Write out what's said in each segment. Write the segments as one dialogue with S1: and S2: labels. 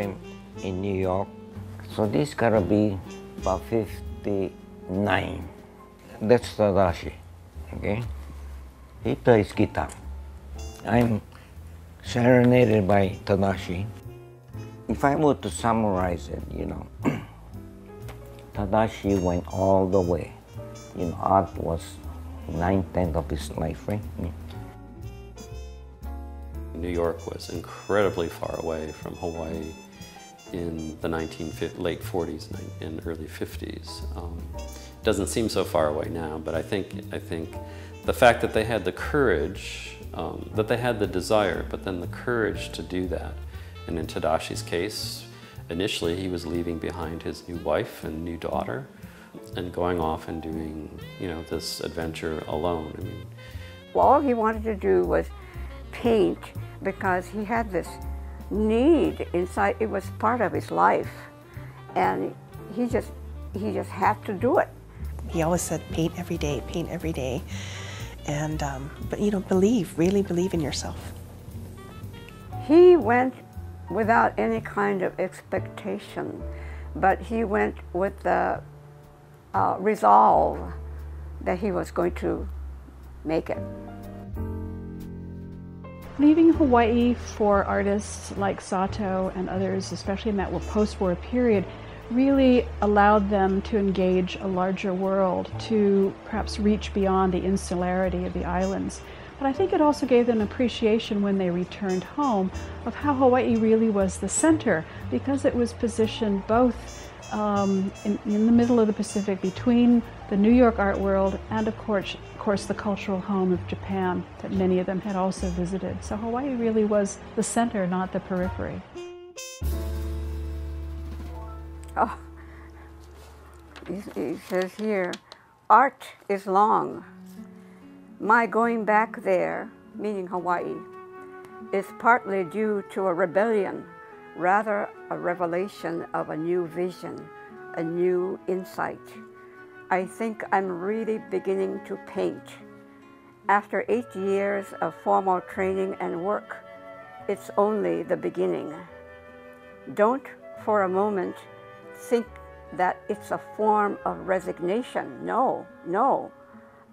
S1: In New York. So this gotta be about 59. That's Tadashi, okay? He plays guitar. I'm serenaded by Tadashi. If I were to summarize it, you know, Tadashi went all the way. You know, art was nine tenths of his life, right?
S2: New York was incredibly far away from Hawaii in the 19, late 40s and early 50s. Um, it doesn't seem so far away now, but I think, I think the fact that they had the courage, um, that they had the desire, but then the courage to do that. And in Tadashi's case, initially he was leaving behind his new wife and new daughter and going off and doing, you know, this adventure alone. I mean,
S3: all he wanted to do was paint because he had this need inside. It was part of his life, and he just he just had to do it.
S4: He always said, "Paint every day, paint every day," and um, but you know, believe, really believe in yourself.
S3: He went without any kind of expectation, but he went with the uh, resolve that he was going to make it.
S5: Leaving Hawaii for artists like Sato and others, especially in that post-war period, really allowed them to engage a larger world, to perhaps reach beyond the insularity of the islands. But I think it also gave them appreciation when they returned home of how Hawaii really was the center because it was positioned both um, in, in, the middle of the Pacific between the New York art world and of course, course the cultural home of Japan that many of them had also visited. So Hawaii really was the center, not the periphery.
S3: Oh, he says here, art is long. My going back there, meaning Hawaii, is partly due to a rebellion rather a revelation of a new vision, a new insight. I think I'm really beginning to paint. After eight years of formal training and work, it's only the beginning. Don't for a moment think that it's a form of resignation. No, no.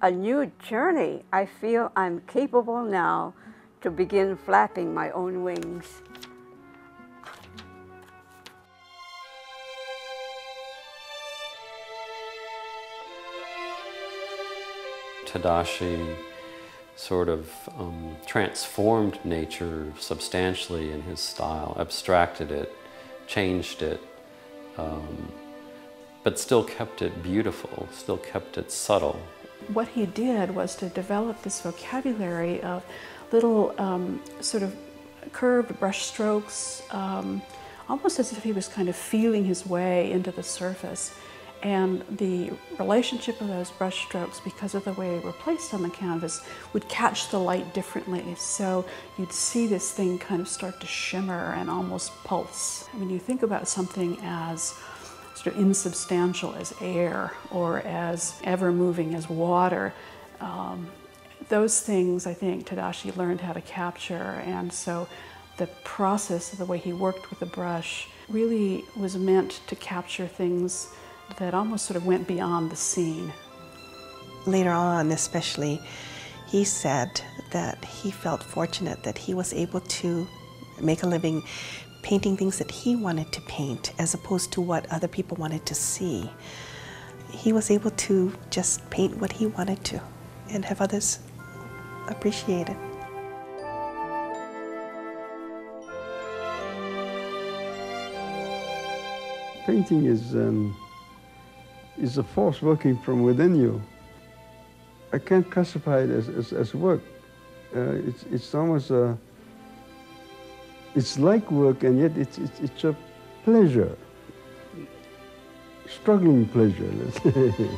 S3: A new journey. I feel I'm capable now to begin flapping my own wings.
S2: Tadashi sort of um, transformed nature substantially in his style, abstracted it, changed it, um, but still kept it beautiful, still kept it subtle.
S5: What he did was to develop this vocabulary of little um, sort of curved brush strokes, um, almost as if he was kind of feeling his way into the surface. And the relationship of those brush strokes, because of the way they were placed on the canvas, would catch the light differently. So you'd see this thing kind of start to shimmer and almost pulse. When you think about something as sort of insubstantial as air or as ever moving as water, um, those things I think Tadashi learned how to capture. And so the process of the way he worked with the brush really was meant to capture things that almost sort of went beyond the scene.
S4: Later on, especially, he said that he felt fortunate that he was able to make a living painting things that he wanted to paint as opposed to what other people wanted to see. He was able to just paint what he wanted to and have others appreciate it.
S6: Painting is um is a force working from within you. I can't classify it as, as, as work. Uh, it's, it's almost a, it's like work and yet it's, it's, it's a pleasure. Struggling pleasure, let's say.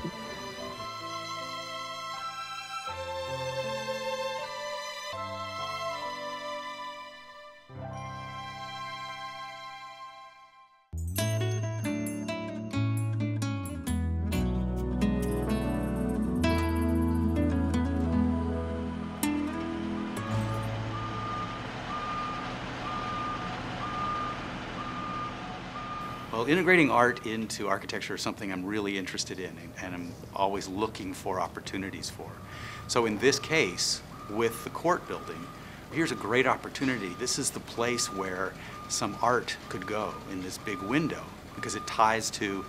S7: Integrating art into architecture is something I'm really interested in and I'm always looking for opportunities for. So in this case, with the court building, here's a great opportunity. This is the place where some art could go in this big window because it ties to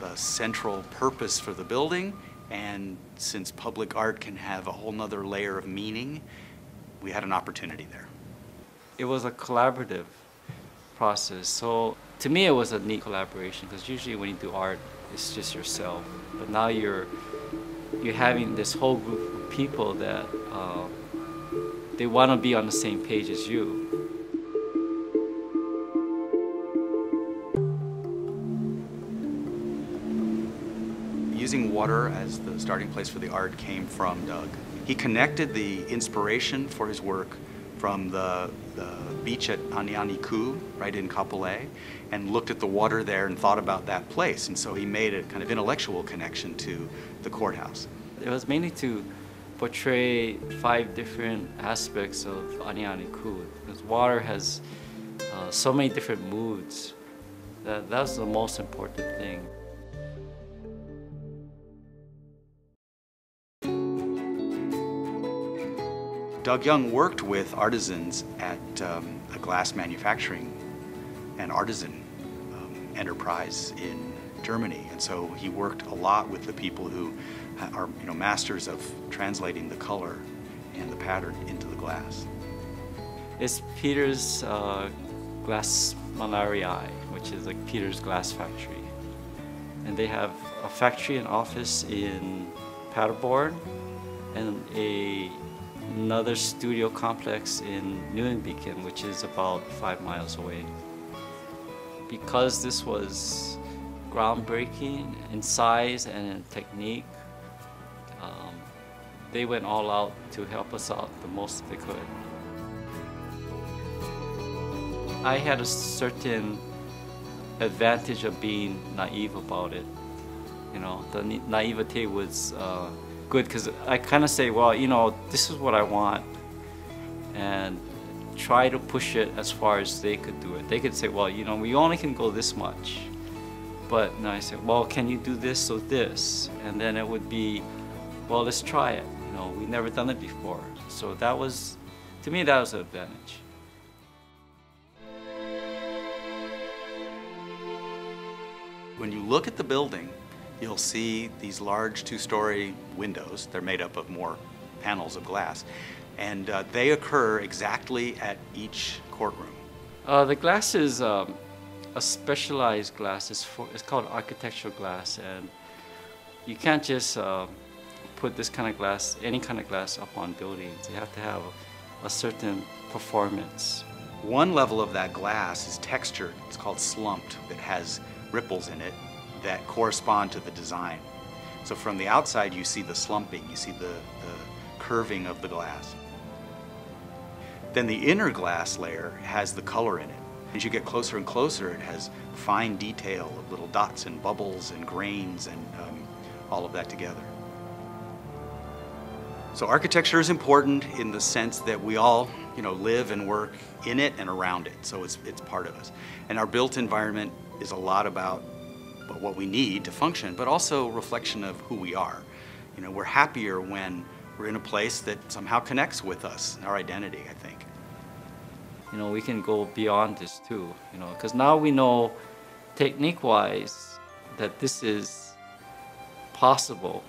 S7: the central purpose for the building and since public art can have a whole nother layer of meaning, we had an opportunity there.
S8: It was a collaborative process. So to me, it was a neat collaboration because usually when you do art, it's just yourself. But now you're you're having this whole group of people that uh, they want to be on the same page as you.
S7: Using water as the starting place for the art came from Doug. He connected the inspiration for his work from the, the beach at Aniani Ku, right in Kapolei, and looked at the water there and thought about that place. And so he made a kind of intellectual connection to the courthouse.
S8: It was mainly to portray five different aspects of Aniani Ku. Because water has uh, so many different moods. That, that's the most important thing.
S7: Doug Young worked with artisans at um, a glass manufacturing and artisan um, enterprise in Germany. And so he worked a lot with the people who are you know, masters of translating the color and the pattern into the glass.
S8: It's Peter's uh, Glass Malarii, which is like Peter's glass factory. And they have a factory and office in Paderborn and a another studio complex in Neuenbeken, which is about five miles away. Because this was groundbreaking in size and in technique, um, they went all out to help us out the most they could. I had a certain advantage of being naive about it. You know, the naivete was uh, good because I kind of say, well, you know, this is what I want, and try to push it as far as they could do it. They could say, well, you know, we only can go this much. But you I said, well, can you do this or this? And then it would be, well, let's try it. You know, we've never done it before. So that was, to me, that was an advantage.
S7: When you look at the building, you'll see these large two-story windows. They're made up of more panels of glass. And uh, they occur exactly at each courtroom.
S8: Uh, the glass is um, a specialized glass. It's, for, it's called architectural glass. And you can't just uh, put this kind of glass, any kind of glass up on buildings. You have to have a, a certain performance.
S7: One level of that glass is textured. It's called slumped. It has ripples in it that correspond to the design. So from the outside, you see the slumping, you see the, the curving of the glass. Then the inner glass layer has the color in it. As you get closer and closer, it has fine detail of little dots and bubbles and grains and um, all of that together. So architecture is important in the sense that we all, you know, live and work in it and around it. So it's, it's part of us. And our built environment is a lot about what we need to function, but also reflection of who we are. You know, we're happier when we're in a place that somehow connects with us, our identity, I think.
S8: You know, we can go beyond this too, you know, because now we know technique-wise that this is possible.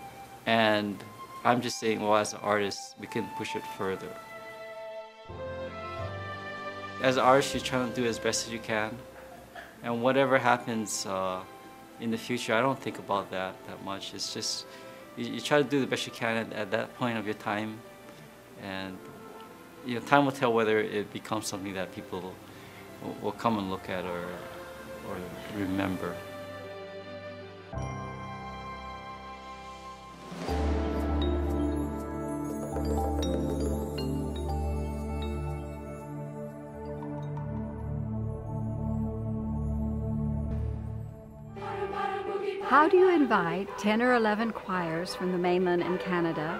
S8: And I'm just saying, well, as an artist, we can push it further. As an artist, you're trying to do as best as you can. And whatever happens, uh, in the future, I don't think about that that much. It's just you, you try to do the best you can at, at, that point of your time, and you know, time will tell whether it becomes something that people will, will come and look at or or remember.
S9: How do you invite 10 or 11 choirs from the mainland in Canada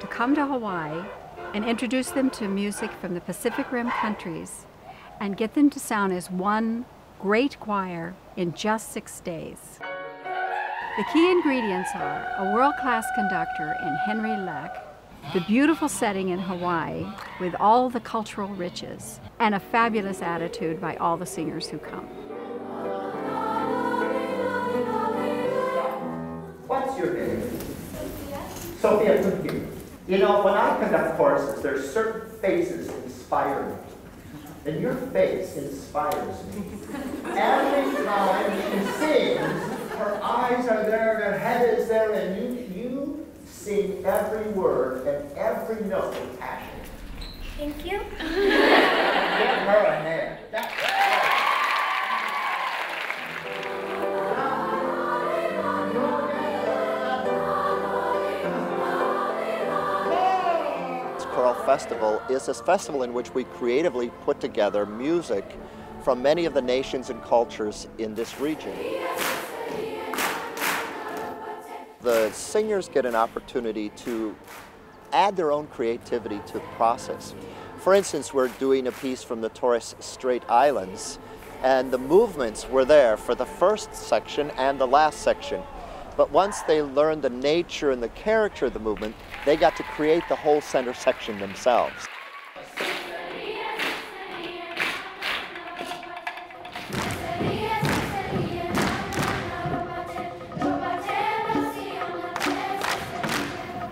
S9: to come to Hawaii and introduce them to music from the Pacific Rim countries and get them to sound as one great choir in just six days. The key ingredients are a world class conductor in Henry Leck, the beautiful setting in Hawaii with all the cultural riches, and a fabulous attitude by all the singers who come.
S10: Your name? Sophia Kuki. You know, when I conduct courses, there's certain faces inspire me. And your face inspires me. Every time she sings, her eyes are there, her head is there, and you, you sing every word and every note with passion.
S11: Thank you.
S10: Give her a hand. That, Festival is a festival in which we creatively put together music from many of the nations and cultures in this region. The singers get an opportunity to add their own creativity to the process. For instance, we're doing a piece from the Torres Strait Islands, and the movements were there for the first section and the last section. But once they learned the nature and the character of the movement, they got to create the whole center section themselves.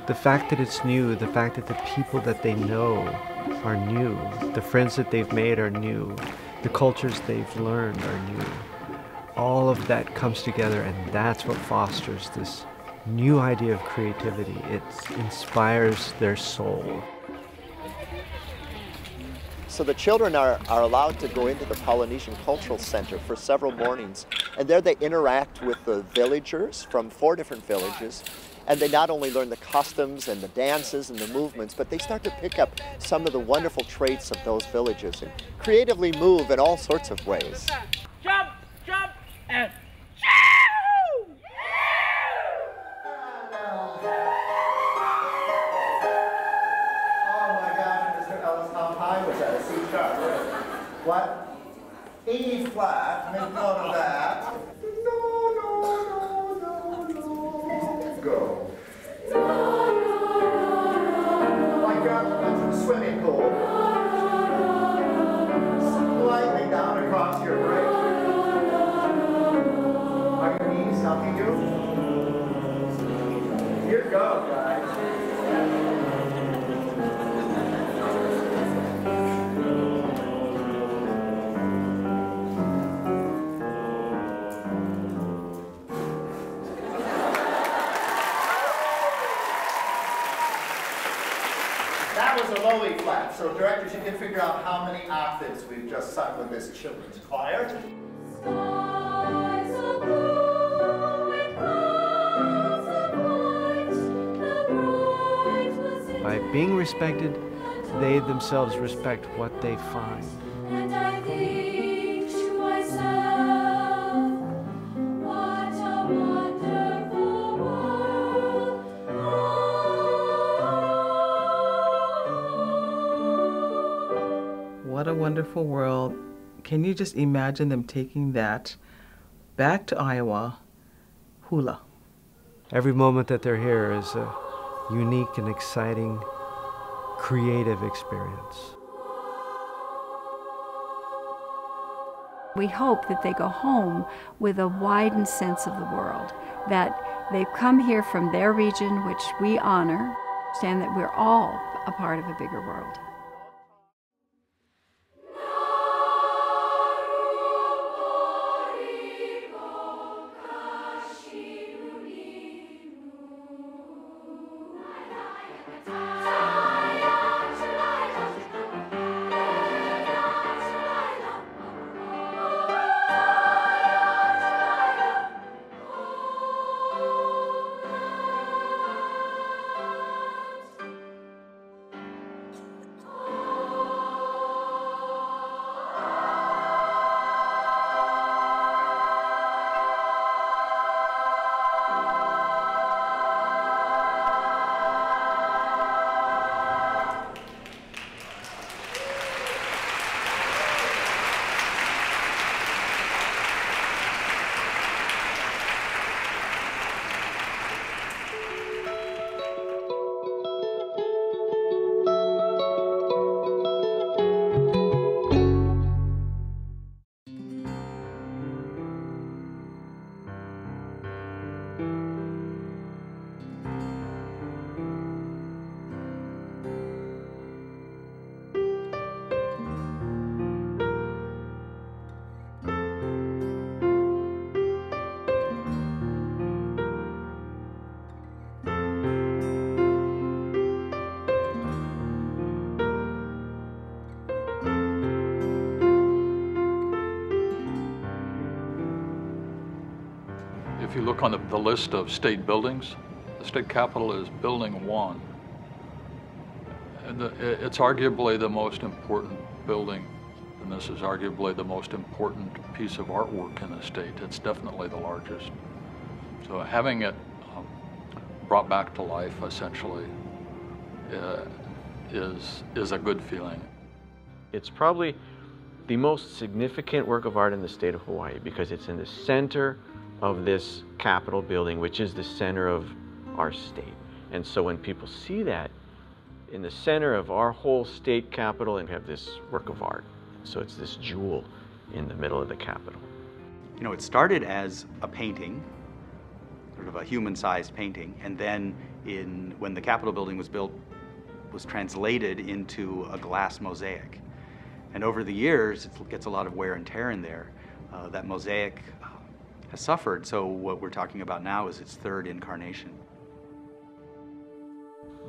S12: The fact that it's new, the fact that the people that they know are new, the friends that they've made are new, the cultures they've learned are new. All of that comes together, and that's what fosters this new idea of creativity. It inspires their soul.
S10: So the children are, are allowed to go into the Polynesian Cultural Center for several mornings, and there they interact with the villagers from four different villages, and they not only learn the customs and the dances and the movements, but they start to pick up some of the wonderful traits of those villages and creatively move in all sorts of ways.
S11: Jump,
S10: low E flat. So directors, you can figure out how many octaves we've just sung with this children's choir.
S12: By being respected, they themselves respect what they find.
S11: Wonderful world.
S13: Can you just imagine them taking that back to Iowa, hula?
S12: Every moment that they're here is a unique and exciting, creative experience.
S9: We hope that they go home with a widened sense of the world, that they've come here from their region, which we honor, and that we're all a part of a bigger world.
S14: If you look on the, the list of state buildings, the state capitol is building one. And the, it's arguably the most important building, and this is arguably the most important piece of artwork in the state. It's definitely the largest. So having it um, brought back to life essentially uh, is, is a good feeling.
S15: It's probably the most significant work of art in the state of Hawaii because it's in the center of this Capitol building, which is the center of our state. And so when people see that in the center of our whole state capitol, and we have this work of art. So it's this jewel in the middle of the Capitol.
S7: You know, it started as a painting, sort of a human-sized painting, and then in when the Capitol building was built, was translated into a glass mosaic. And over the years, it gets a lot of wear and tear in there. Uh, that mosaic has suffered. So what we're talking about now is its third incarnation.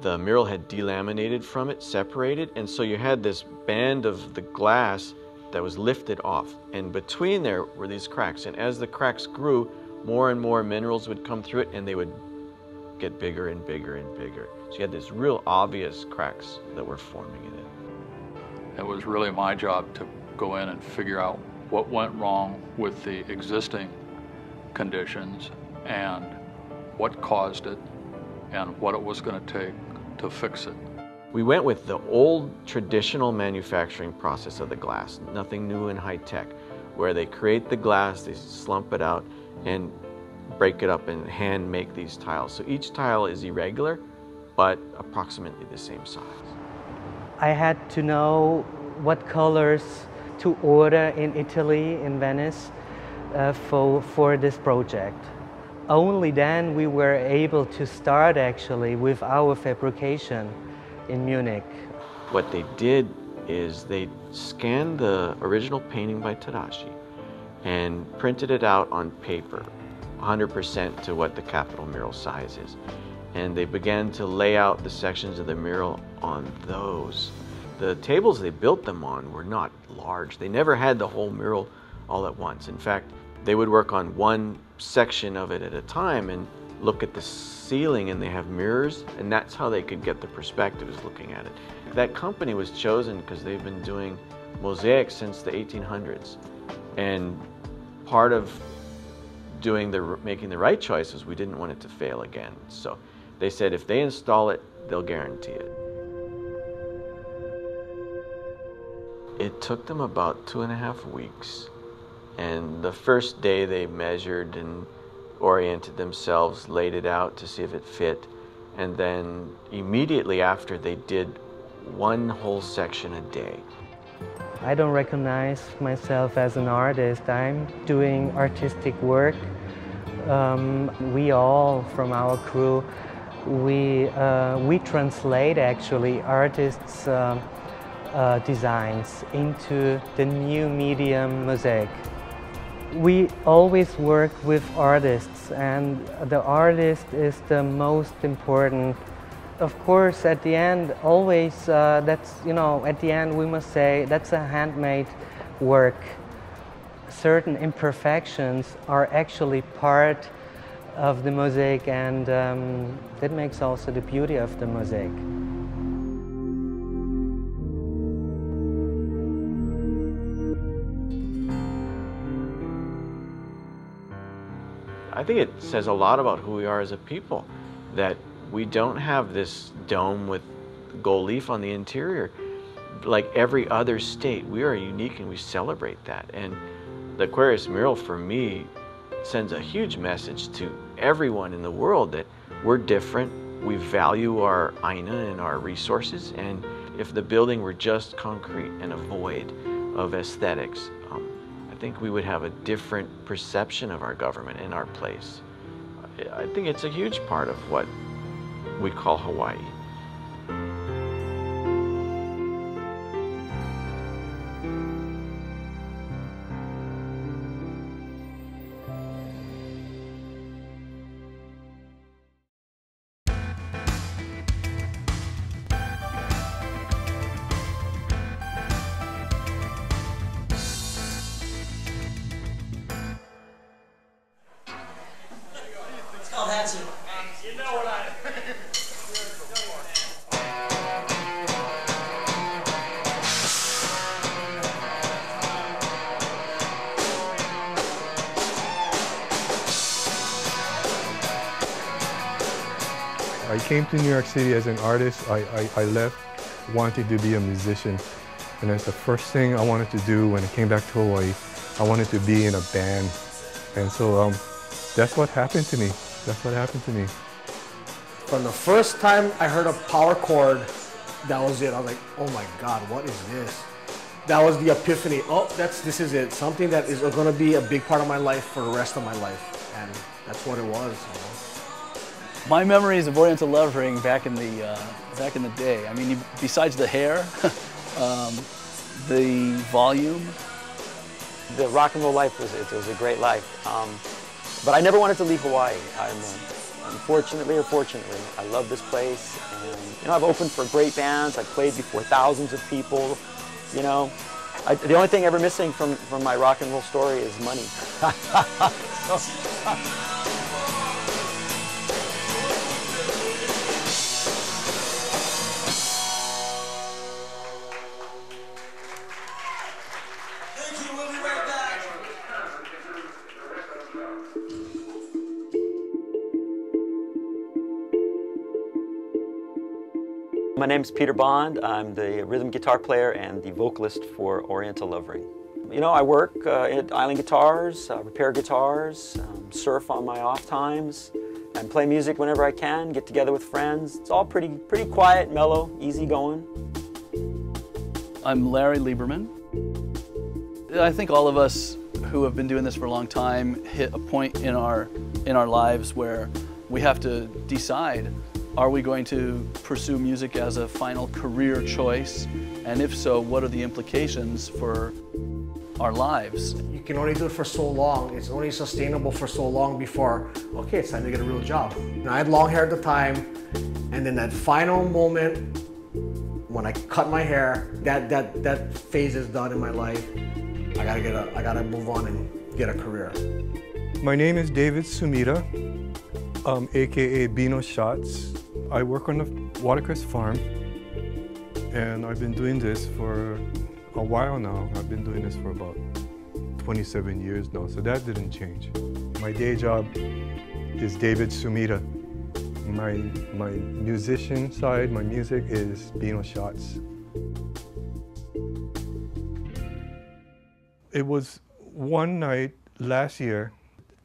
S15: The mural had delaminated from it, separated, and so you had this band of the glass that was lifted off. And between there were these cracks. And as the cracks grew, more and more minerals would come through it and they would get bigger and bigger and bigger. So you had these real obvious cracks that were forming in it.
S14: It was really my job to go in and figure out what went wrong with the existing conditions and what caused it and what it was going to take to fix it.
S15: We went with the old traditional manufacturing process of the glass, nothing new and high tech, where they create the glass, they slump it out, and break it up and hand make these tiles. So each tile is irregular, but approximately the same size.
S16: I had to know what colors to order in Italy, in Venice, uh, for, for this project. Only then we were able to start actually with our fabrication in Munich.
S15: What they did is they scanned the original painting by Tadashi and printed it out on paper, 100% to what the capitol mural size is. And they began to lay out the sections of the mural on those. The tables they built them on were not large. They never had the whole mural all at once. In fact, they would work on one section of it at a time and look at the ceiling and they have mirrors and that's how they could get the perspectives looking at it. That company was chosen because they've been doing mosaics since the 1800s and part of doing the making the right choice is we didn't want it to fail again. So they said if they install it, they'll guarantee it. It took them about two and a half weeks. And the first day they measured and oriented themselves, laid it out to see if it fit. And then immediately after, they did one whole section a day.
S16: I don't recognize myself as an artist. I'm doing artistic work. Um, we all from our crew, we, uh, we translate actually artists' uh, uh, designs into the new medium mosaic. We always work with artists and the artist is the most important of course, at the end, always uh, that's, you know, at the end we must say that's a handmade work. Certain imperfections are actually part of the mosaic, and um, that makes also the beauty of the mosaic.
S15: I think it says a lot about who we are as a people that we don't have this dome with gold leaf on the interior like every other state. We are unique and we celebrate that. And the Aquarius mural for me sends a huge message to everyone in the world that we're different. We value our aina and our resources. And if the building were just concrete and a void of aesthetics, think we would have a different perception of our government and our place. I think it's a huge part of what we call Hawaii.
S17: Came to New York City as an artist. I, I, I left wanting to be a musician. And that's the first thing I wanted to do when I came back to Hawaii. I wanted to be in a band. And so um, that's what happened to me. That's what happened to me.
S18: From the first time I heard a power chord, that was it. I was like, oh my God, what is this? That was the epiphany. Oh, that's this is it. Something that is going to be a big part of my life for the rest of my life. And that's what it was.
S19: My memories of Oriental Love Ring back in the uh, back in the day. I mean, besides the hair, um, the volume.
S20: The rock and roll life was it was a great life, um, but I never wanted to leave Hawaii. I'm, unfortunately or fortunately, I love this place, and you know I've opened for great bands. I've played before thousands of people. You know, I, the only thing ever missing from from my rock and roll story is money. My name is Peter Bond. I'm the rhythm guitar player and the vocalist for Oriental Love Ring. You know, I work uh, at Island Guitars, uh, repair guitars, um, surf on my off times, and play music whenever I can, get together with friends. It's all pretty, pretty quiet, mellow, easy going.
S19: I'm Larry Lieberman. I think all of us who have been doing this for a long time hit a point in our, in our lives where we have to decide are we going to pursue music as a final career choice? And if so, what are the implications for our lives?
S18: You can only do it for so long. It's only sustainable for so long before, okay, it's time to get a real job. And I had long hair at the time, and then that final moment when I cut my hair, that that that phase is done in my life. I gotta get a, I gotta move on and get a career.
S17: My name is David Sumida, um, aka Bino Shots. I work on the Watercress farm, and I've been doing this for a while now. I've been doing this for about 27 years now, so that didn't change. My day job is David Sumida. My, my musician side, my music is Bino Shots. It was one night last year,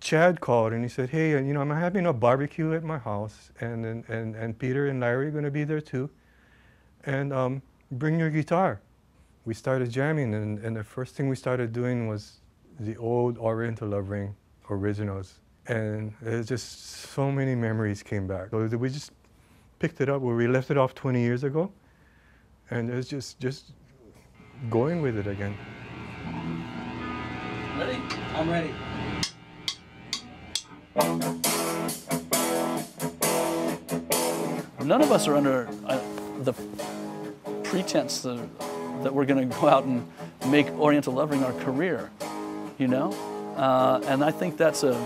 S17: Chad called and he said, hey, you know, I'm having a barbecue at my house and, and, and, and Peter and Larry are gonna be there too. And um, bring your guitar. We started jamming and, and the first thing we started doing was the old Oriental Love Ring originals. And just so many memories came back. So we just picked it up where we left it off 20 years ago. And it's just, just going with it again.
S19: Ready? I'm ready. None of us are under uh, the pretense that, that we're going to go out and make Oriental Love Ring our career, you know? Uh, and I think that's a,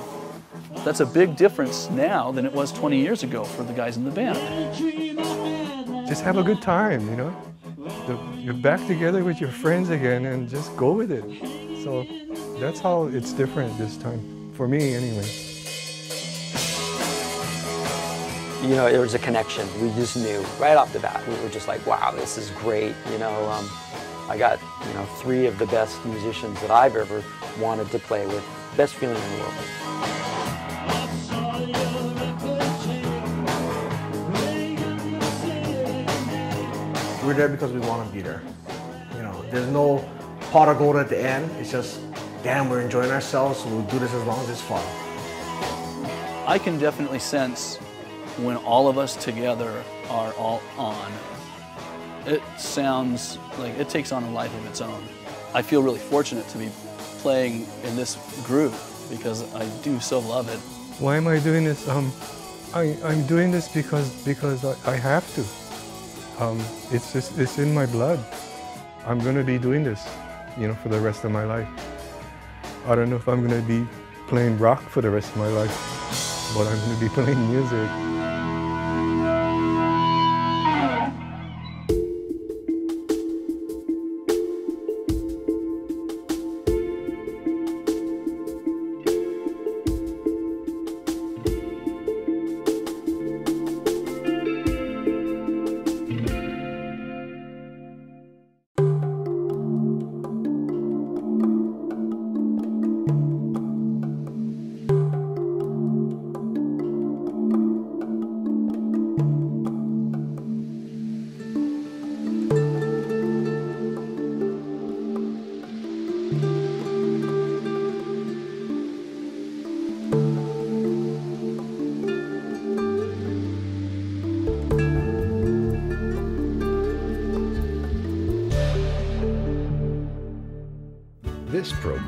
S19: that's a big difference now than it was 20 years ago for the guys in the band.
S17: Just have a good time, you know? The, you're back together with your friends again and just go with it. So that's how it's different this time, for me anyway.
S20: You know, there was a connection. We just knew right off the bat. We were just like, wow, this is great. You know, um, I got, you know, three of the best musicians that I've ever wanted to play with. Best feeling in the world.
S18: We're there because we want to be there. You know, there's no pot of gold at the end. It's just, damn, we're enjoying ourselves, so we'll do this as long as it's fun.
S19: I can definitely sense when all of us together are all on, it sounds like it takes on a life of its own. I feel really fortunate to be playing in this group because I do so love it.
S17: Why am I doing this? Um, I, I'm doing this because, because I, I have to. Um, it's, just, it's in my blood. I'm going to be doing this, you know, for the rest of my life. I don't know if I'm going to be playing rock for the rest of my life. but I'm going to be playing music.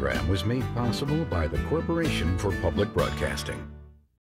S21: Program was made possible by the Corporation for Public Broadcasting.